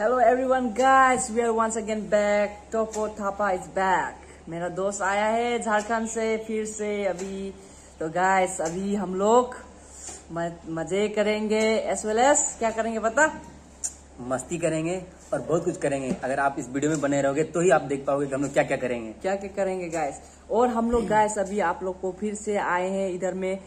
Hello everyone guys, we are once again back. Topo Thapa is back. मेरा दोस्त आया है झारखंड से फिर से अभी। तो गाइस अभी हम लोग मज़े करेंगे एस वेल एस क्या करेंगे पता? मस्ती करेंगे और बहुत कुछ करेंगे। अगर आप इस वीडियो में बने रहोगे तो ही आप देख पाओगे कि हम लोग क्या क्या करेंगे। क्या क्या करेंगे गाइस और हम लोग गाइस अभी आप लोग को फिर से आए हैं इधर में।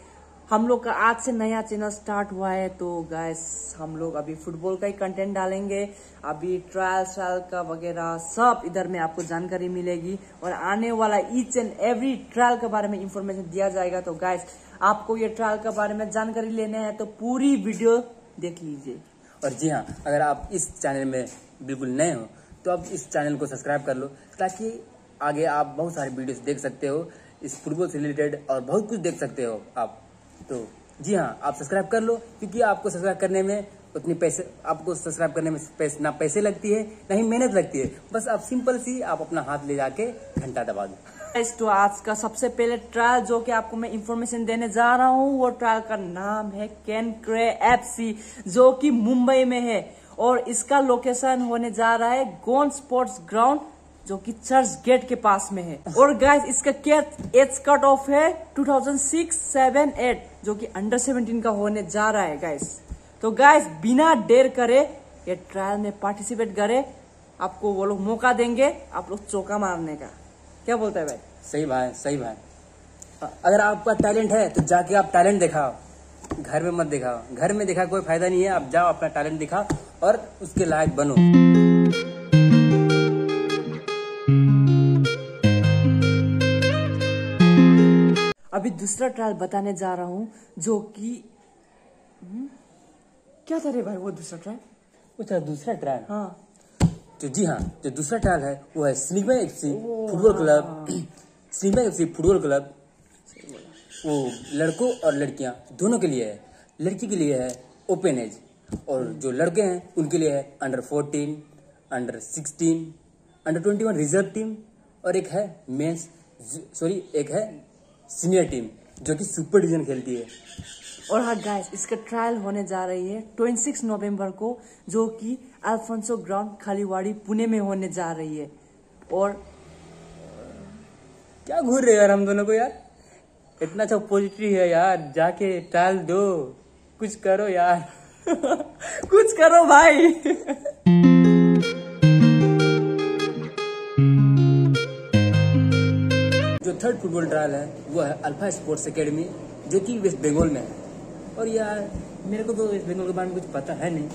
हम लोग का आज से नया चैनल स्टार्ट हुआ है तो गाइस हम लोग अभी फुटबॉल का ही कंटेंट डालेंगे। अभी ट्रायल शायल का वगैरह सब इधर में आपको जानकारी मिलेगी और आने वाला ईच एंड एवरी ट्रायल के बारे में इंफॉर्मेशन दिया जाएगा। तो गाइस आपको ये ट्रायल के बारे में जानकारी लेने हैं तो पूरी वीडियो देख लीजिए। और जी हाँ अगर आप इस चैनल में बिल्कुल नए हो तो आप इस चैनल को सब्सक्राइब कर लो, ताकि आगे आप बहुत सारे वीडियोस देख सकते हो, इस फुटबॉल से रिलेटेड और बहुत कुछ देख सकते हो आप। तो जी हाँ आप सब्सक्राइब कर लो, क्योंकि आपको सब्सक्राइब करने में उतनी पैसे, आपको सब्सक्राइब करने में पैसे, ना पैसे लगती है, ना ही मेहनत लगती है। बस आप सिंपल सी, आप अपना हाथ ले जाके घंटा दबा दो। तो आज का सबसे पहले ट्रायल जो कि आपको मैं इंफॉर्मेशन देने जा रहा हूँ, वो ट्रायल का नाम है कैन क्रे एफसी जो कि मुंबई में है। और इसका लोकेशन होने जा रहा है गोन स्पोर्ट्स ग्राउंड जो कि चर्च गेट के पास में है। और गाइस इसका क्या एज कट ऑफ़ है? 2006, 7, 8 जो कि अंडर 17 का होने जा रहा है गाइस तो गाइस बिना देर करे ये ट्रायल में पार्टिसिपेट करे आपको वो लोग मौका देंगे आप लोग चौका मारने का। क्या बोलता है भाई? सही भाई सही भाई। अगर आपका टैलेंट है तो जाके आप टैलेंट दिखाओ। घर में मत दिखाओ। घर में दिखा कोई फ़ायदा नहीं है आप जाओ अपना टैलेंट दिखाओ और उसके लायक बनो। अभी दूसरा ट्रायल बताने जा रहा हूँ जो कि हम्म, क्या था रे भाई वो दूसरा ट्रायल अच्छा दूसरा ट्रायल हाँ। तो जी हाँ जो दूसरा ट्रायल है वो है Cinema FC football club Cinema FC football club वो लड़कों और लड़कियाँ दोनों के लिए है। लड़की के लिए है ओपन एज और जो लड़के हैं उनके लिए है under fourteen under sixteen under twenty one reserve team और एक है मेंस सॉरी एक है सीनियर टीम जो कि सुपर डिवीज़न खेलती है। और हाँ गाइस इसका ट्रायल होने जा रही है 26 नवंबर को जो कि अल्फोंसो ग्राउंड खालीवाड़ी पुणे में होने जा रही है। और क्या घूर रहे हो यार हम दोनों को यार? इतना अच्छा पॉजिटिव है यार जाके ट्रायल दो। कुछ करो यार। कुछ करो भाई। थर्ड फुटबॉल ट्रायल है वो है अल्फ़ा स्पोर्ट्स एकेडमी जो कि वेस्ट बंगाल में है। और यार मेरे को तो वेस्ट बंगाल के बारे में कुछ पता है नहीं।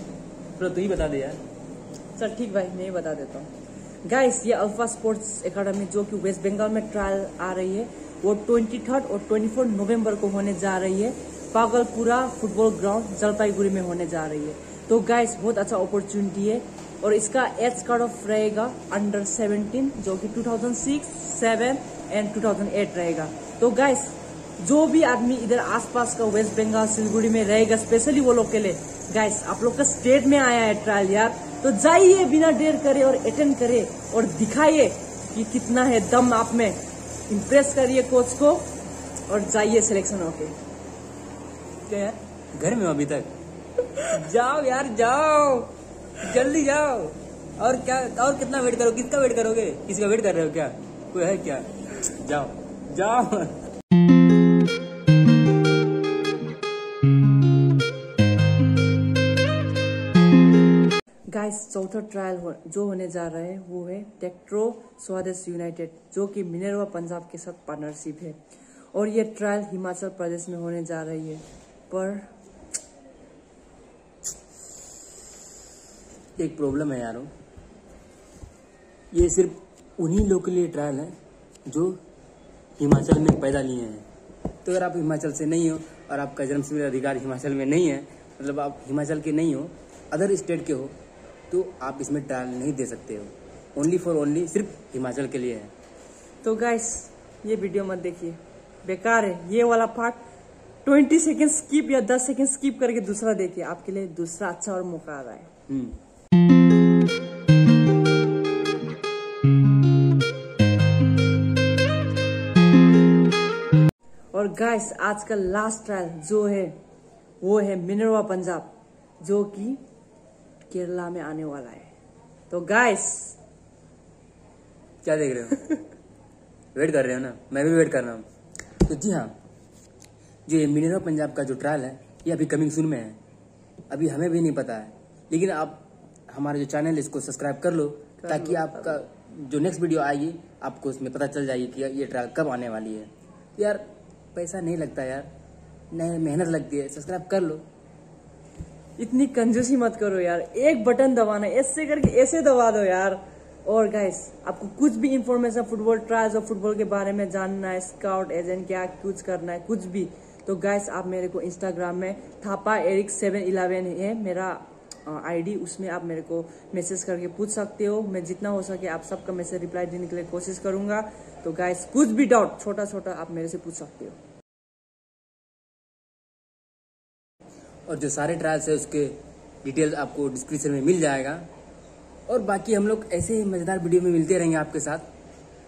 थोड़ा तू ही बता दे यार। चल ठीक भाई मैं ही बता देता हूँ। गाइस ये अल्फ़ा स्पोर्ट्स एकेडमी जो कि वेस्ट बंगाल में ट्रायल आ रही है वो 23 और ट्वेंटी 24 नवंबर को होने जा रही है। पागलपुरा फुटबॉल ग्राउंड जलपाईगुड़ी में होने जा रही है। तो गाइस बहुत अच्छा अपॉर्चुनिटी है। और इसका एज कार्ड ऑफ़ रहेगा अंडर 17 जो कि 2006, 7 एंड 2008 रहेगा। तो गाइस जो भी आदमी इधर आसपास का वेस्ट बंगाल सिलगुड़ी में रहेगा स्पेशली वो लोग के लिए। गाइस आप लोग का स्टेट में आया है ट्रायल यार। तो जाइए बिना देर करे और अटेंड करे और दिखाइए कि कितना है दम आप में। इम्प्रेस करिए कोच को और जाइए सिलेक्शन होके। क्या यार घर में अभी तक? जाओ यार जाओ। जल्दी जाओ। और क्या और कितना वेट करो किसका वेट करोगे? किसका वेट कर रहे हो क्या? कोई है क्या? जाओ जाओ। गाइस चौथा ट्रायल हो, जो होने जा रहा है वो है टेक्ट्रो स्वादेश यूनाइटेड जो कि मिनरवा पंजाब के साथ पार्टनरशिप है। और ये ट्रायल हिमाचल प्रदेश में होने जा रही है पर एक प्रॉब्लम है यारो। ये सिर्फ़ उन्हीं लोग के लिए ट्रायल है जो हिमाचल में पैदा लिए हैं। तो अगर आप हिमाचल से नहीं हो और आपका जन्म सिद्ध अधिकार हिमाचल में नहीं है मतलब आप हिमाचल के नहीं हो अदर स्टेट के हो तो आप इसमें ट्रायल नहीं दे सकते हो। ओनली फॉर ओनली सिर्फ़ हिमाचल के लिए है। तो गाइस ये वीडियो मत देखिए। बेकार है। ये वाला पार्ट 20 सेकेंड स्किप या 10 सेकंड स्किप करके दूसरा देखिए। आपके लिए दूसरा अच्छा और मौका आ रहा है और गाइस आज का लास्ट ट्रायल जो है वो है मिनरवा पंजाब जो कि केरला में आने वाला है। तो गाइस क्या देख रहे हो? वेट कर रहे हो ना? मैं भी वेट कर रहा हूँ। तो जी हाँ जो ये मिनरल पंजाब का जो ट्रायल है ये अभी कमिंग सून में है। अभी हमें भी नहीं पता है। लेकिन आप हमारा जो चैनल है इसको सब्सक्राइब कर लो ताकि आपका जो नेक्स्ट वीडियो आएगी आपको उसमें पता चल जाएगी कि ये ट्रायल कब आने वाली है। यार पैसा नहीं लगता यार। नहीं मेहनत लगती है सब्सक्राइब कर लो। इतनी कंजूसी मत करो यार। एक बटन दबाना, ऐसे करके ऐसे दबा दो यार। और गाइस आपको कुछ भी इंफॉर्मेशन फुटबॉल ट्रायल्स और फुटबॉल के बारे में जानना है स्काउट एजेंट क्या कुछ करना है, कुछ भी तो गाइस आप मेरे को इंस्टाग्राम में थापा एरिक सेवन इलेवन है मेरा आईडी उसमें आप मेरे को मैसेज करके पूछ सकते हो। मैं जितना हो सके आप सबका मैसेज रिप्लाई देने के लिए कोशिश करूँगा। तो गाइस कुछ भी डाउट छोटा छोटा आप मेरे से पूछ सकते हो। और जो सारे ट्रायल्स है उसके डिटेल्स आपको डिस्क्रिप्शन में मिल जाएगा। और बाकी हम लोग ऐसे ही मज़ेदार वीडियो में मिलते रहेंगे आपके साथ।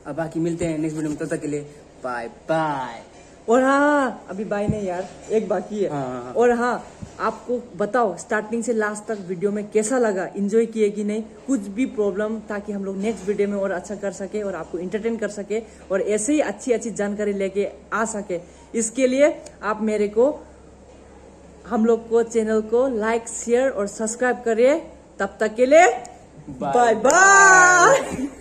अब बाकी मिलते हैं नेक्स्ट वीडियो में तब तो तक के लिए बाय बाय और हाँ, अभी बाय नहीं यार एक बाकी है। हाँ, हाँ, हाँ। और हाँ आपको बताओ स्टार्टिंग से लास्ट तक वीडियो में कैसा लगा? इंजॉय किए कि नहीं? कुछ भी प्रॉब्लम ताकि हम लोग नेक्स्ट वीडियो में और अच्छा कर सके और आपको इंटरटेन कर सके और ऐसे ही अच्छी अच्छी जानकारी लेके आ सके। इसके लिए आप मेरे को हम लोग को चैनल को लाइक शेयर और सब्सक्राइब करिए। तब तक के लिए बाय बाय